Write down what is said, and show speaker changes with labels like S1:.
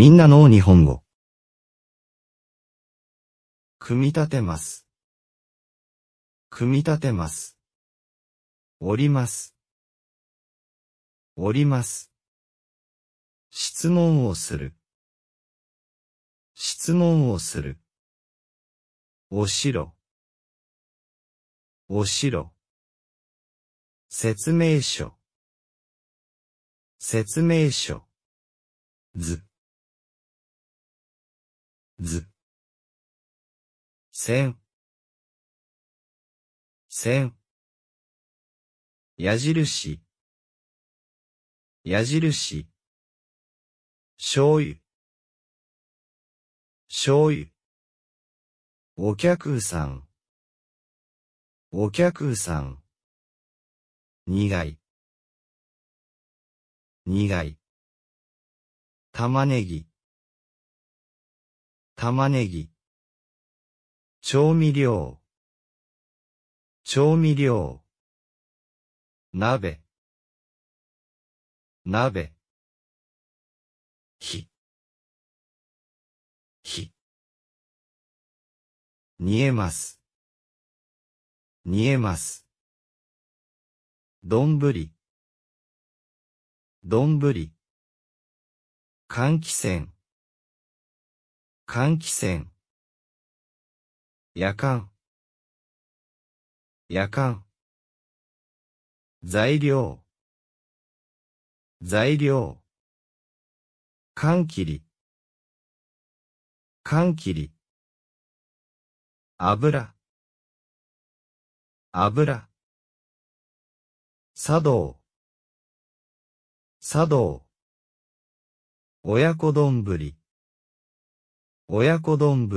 S1: みんなの日本語。組み立てます。組み立てます。折ります。折ります。質問をする。質問をする。お城。お城。説明書。説明書。図。図。線。線。矢印。矢印。醤油。醤油。お客さん。お客さん。苦い。苦い。玉ねぎ。玉ねぎ。調味料。調味料。鍋。鍋。火。火。煮えます。煮えます。どんぶり。どんぶり。換気扇。換気扇。夜間。夜間。材料。材料。缶切り。缶切り。油。油。茶道。茶道。親子丼。親子丼。